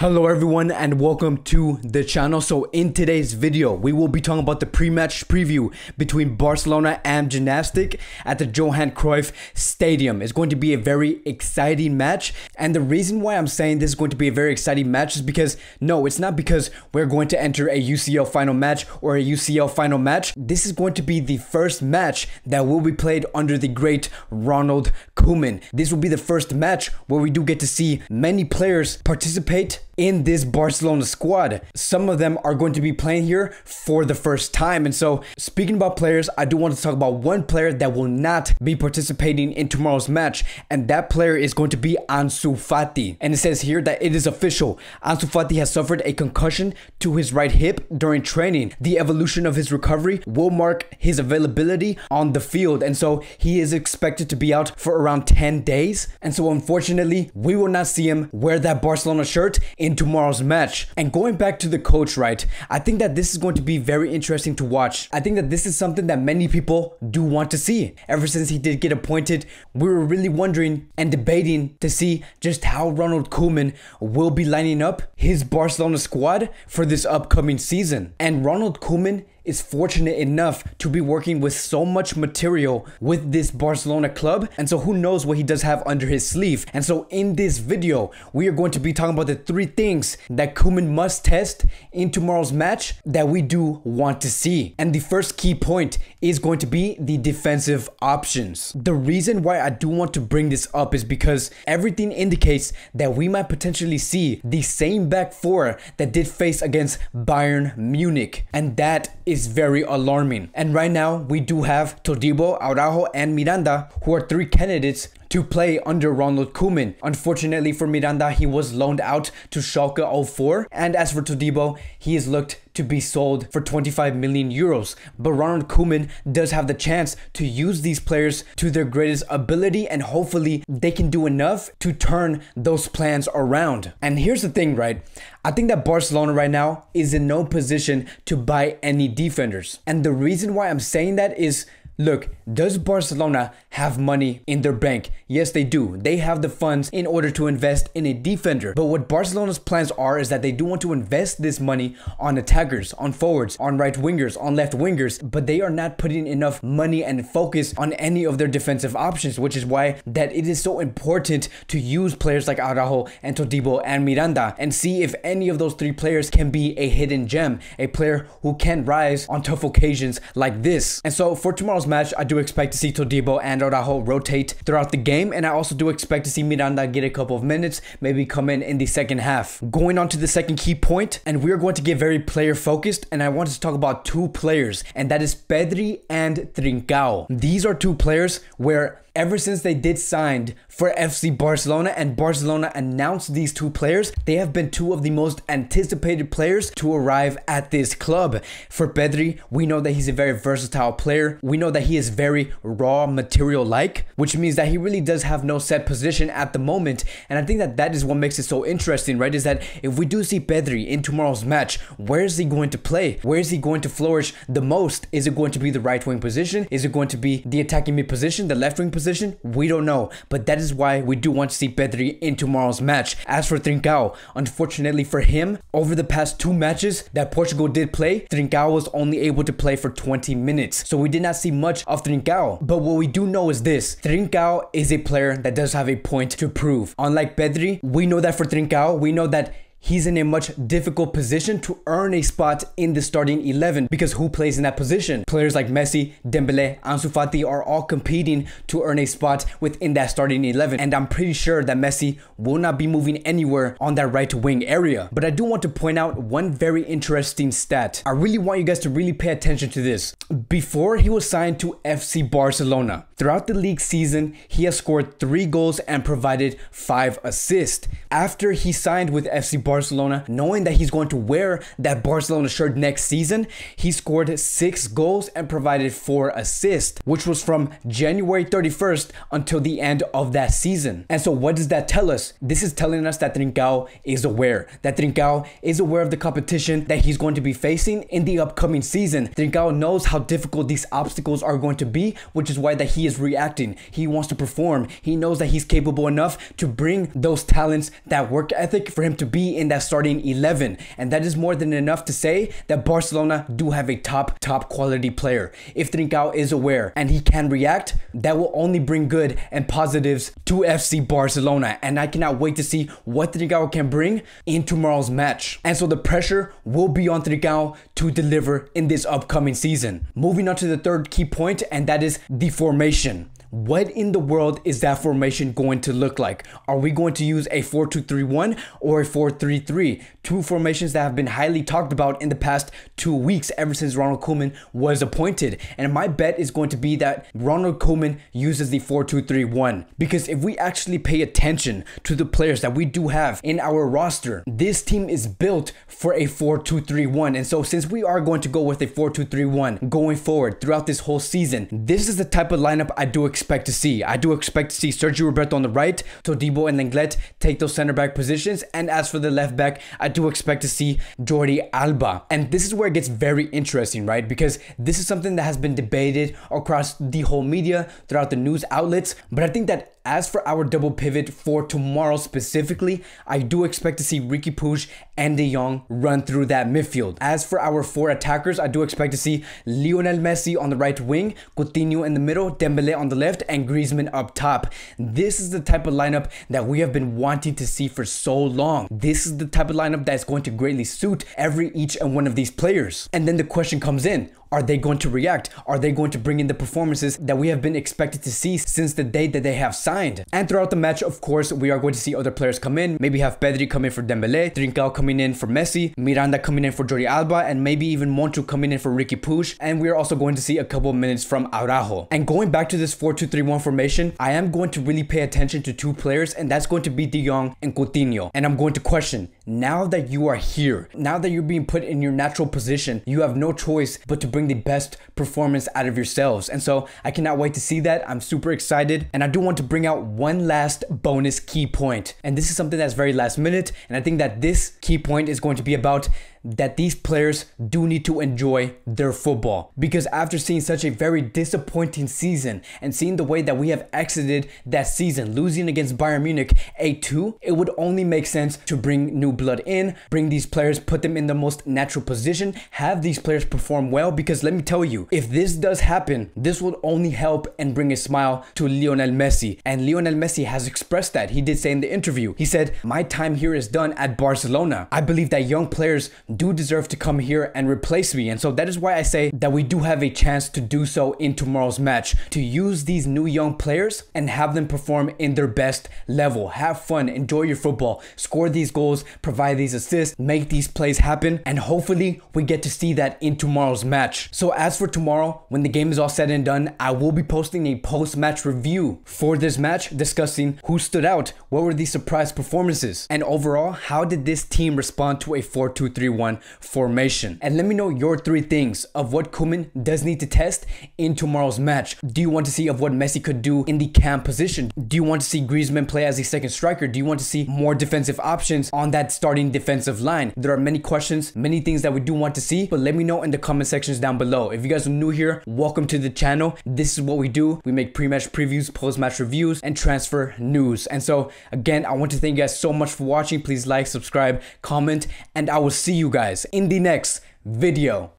Hello everyone and welcome to the channel. So in today's video, we will be talking about the pre-match preview between Barcelona and Gimnàstic at the Johan Cruyff Stadium. It's going to be a very exciting match. And the reason why I'm saying this is going to be a very exciting match is because no, it's not because we're going to enter a UCL final match or a UCL final match. This is going to be the first match that will be played under the great Ronald Koeman. This will be the first match where we do get to see many players participate in this Barcelona squad. Some of them are going to be playing here for the first time. And so, speaking about players, I do want to talk about one player that will not be participating in tomorrow's match, and that player is going to be Ansu Fati. And it says here that it is official. Ansu Fati has suffered a concussion to his right hip during training. The evolution of his recovery will mark his availability on the field, and so he is expected to be out for around 10 days. And so, unfortunately, we will not see him wear that Barcelona shirt in in tomorrow's match. And going back to the coach, right? I think that this is going to be very interesting to watch. I think that this is something that many people do want to see. Ever since he did get appointed, we were really wondering and debating to see just how Ronald Koeman will be lining up his Barcelona squad for this upcoming season. And Ronald Koeman is fortunate enough to be working with so much material with this Barcelona club. And so who knows what he does have under his sleeve. And so in this video, we are going to be talking about the three things that Koeman must test in tomorrow's match that we do want to see. And the first key point is going to be the defensive options. The reason why I do want to bring this up is because everything indicates that we might potentially see the same back four that did face against Bayern Munich. And that is very alarming. And right now, we do have Todibo, Araujo, and Miranda, who are three candidates to play under Ronald Koeman. Unfortunately for Miranda, he was loaned out to Schalke 04. And as for Todibo, he is looked to be sold for 25 million euros. But Ronald Koeman does have the chance to use these players to their greatest ability and hopefully they can do enough to turn those plans around. And here's the thing, right? I think that Barcelona right now is in no position to buy any defenders. And the reason why I'm saying that is Look, does Barcelona have money in their bank? Yes, they do. They have the funds in order to invest in a defender. But what Barcelona's plans are is that they do want to invest this money on attackers, on forwards, on right wingers, on left wingers, but they are not putting enough money and focus on any of their defensive options, which is why that it is so important to use players like Araujo and Todibo and Miranda and see if any of those three players can be a hidden gem, a player who can rise on tough occasions like this. And so for tomorrow's match, I do expect to see Todibo and Araujo rotate throughout the game, and I also do expect to see Miranda get a couple of minutes, maybe come in in the second half. Going on to the second key point, and we're going to get very player focused, and I want to talk about two players, and that is Pedri and Trincao. These are two players where ever since they did signed for FC Barcelona and Barcelona announced these two players, they have been two of the most anticipated players to arrive at this club. For Pedri, we know that he's a very versatile player. We know that he is very raw material like, which means that he really does have no set position at the moment. And I think that that is what makes it so interesting, right? Is that if we do see Pedri in tomorrow's match, where is he going to play? Where is he going to flourish the most? Is it going to be the right wing position? Is it going to be the attacking mid position, the left wing position? position? We don't know, but that is why we do want to see Pedri in tomorrow's match. As for Trincao, unfortunately for him, over the past two matches that Portugal did play, Trincao was only able to play for 20 minutes. So we did not see much of Trincao. But what we do know is this, Trincao is a player that does have a point to prove. Unlike Pedri, we know that for Trincao, we know that he's in a much difficult position to earn a spot in the starting 11 because who plays in that position? Players like Messi, Dembele, Ansu Fati are all competing to earn a spot within that starting 11 and I'm pretty sure that Messi will not be moving anywhere on that right wing area. But I do want to point out one very interesting stat. I really want you guys to really pay attention to this. Before he was signed to FC Barcelona, throughout the league season, he has scored 3 goals and provided 5 assists. After he signed with FC Barcelona, knowing that he's going to wear that Barcelona shirt next season, he scored six goals and provided four assists, which was from January 31st until the end of that season. And so what does that tell us? This is telling us that Trincao is aware, that Trincao is aware of the competition that he's going to be facing in the upcoming season. Trincao knows how difficult these obstacles are going to be, which is why that he is reacting. He wants to perform. He knows that he's capable enough to bring those talents, that work ethic for him to be in that starting 11. And that is more than enough to say that Barcelona do have a top, top quality player. If Trincao is aware and he can react, that will only bring good and positives to FC Barcelona. And I cannot wait to see what Trincao can bring in tomorrow's match. And so the pressure will be on Trincao to deliver in this upcoming season. Moving on to the third key point, and that is the formation nation. What in the world is that formation going to look like? Are we going to use a 4-2-3-1 or a 4-3-3? Two formations that have been highly talked about in the past two weeks ever since Ronald Koeman was appointed. And my bet is going to be that Ronald Koeman uses the 4-2-3-1. Because if we actually pay attention to the players that we do have in our roster, this team is built for a 4-2-3-1. And so since we are going to go with a 4-2-3-1 going forward throughout this whole season, this is the type of lineup I do expect expect to see. I do expect to see Sergio Roberto on the right, Todibo and Lenglet take those center back positions. And as for the left back, I do expect to see Jordi Alba. And this is where it gets very interesting, right? Because this is something that has been debated across the whole media, throughout the news outlets. But I think that as for our double pivot for tomorrow specifically, I do expect to see Riqui Puig and De Jong run through that midfield. As for our four attackers, I do expect to see Lionel Messi on the right wing, Coutinho in the middle, Dembele on the left, and Griezmann up top. This is the type of lineup that we have been wanting to see for so long. This is the type of lineup that's going to greatly suit every each and one of these players. And then the question comes in, are they going to react? Are they going to bring in the performances that we have been expected to see since the day that they have signed? And throughout the match, of course, we are going to see other players come in. Maybe have Pedri come in for Dembele, Trincao coming in for Messi, Miranda coming in for Jordi Alba, and maybe even Monchu coming in for Riqui Puig. And we are also going to see a couple minutes from Araujo. And going back to this 4-2-3-1 formation, I am going to really pay attention to two players, and that's going to be De Jong and Coutinho. And I'm going to question, now that you are here, now that you're being put in your natural position, you have no choice but to bring the best performance out of yourselves. And so I cannot wait to see that. I'm super excited. And I do want to bring out one last bonus key point. And this is something that's very last minute. And I think that this key point is going to be about that these players do need to enjoy their football. Because after seeing such a very disappointing season and seeing the way that we have exited that season, losing against Bayern Munich A2, it would only make sense to bring new blood in, bring these players, put them in the most natural position, have these players perform well. Because let me tell you, if this does happen, this will only help and bring a smile to Lionel Messi. And Lionel Messi has expressed that. He did say in the interview, he said, my time here is done at Barcelona. I believe that young players do deserve to come here and replace me. And so that is why I say that we do have a chance to do so in tomorrow's match, to use these new young players and have them perform in their best level. Have fun, enjoy your football, score these goals, provide these assists, make these plays happen, and hopefully we get to see that in tomorrow's match. So as for tomorrow, when the game is all said and done, I will be posting a post-match review for this match discussing who stood out, what were the surprise performances, and overall, how did this team respond to a 4-2-3-1 1 formation. And let me know your three things of what Koeman does need to test in tomorrow's match. Do you want to see of what Messi could do in the cam position? Do you want to see Griezmann play as a second striker? Do you want to see more defensive options on that starting defensive line? There are many questions, many things that we do want to see, but let me know in the comment sections down below. If you guys are new here, welcome to the channel. This is what we do. We make pre-match previews, post-match reviews, and transfer news. And so again, I want to thank you guys so much for watching. Please like, subscribe, comment, and I will see you guys in the next video.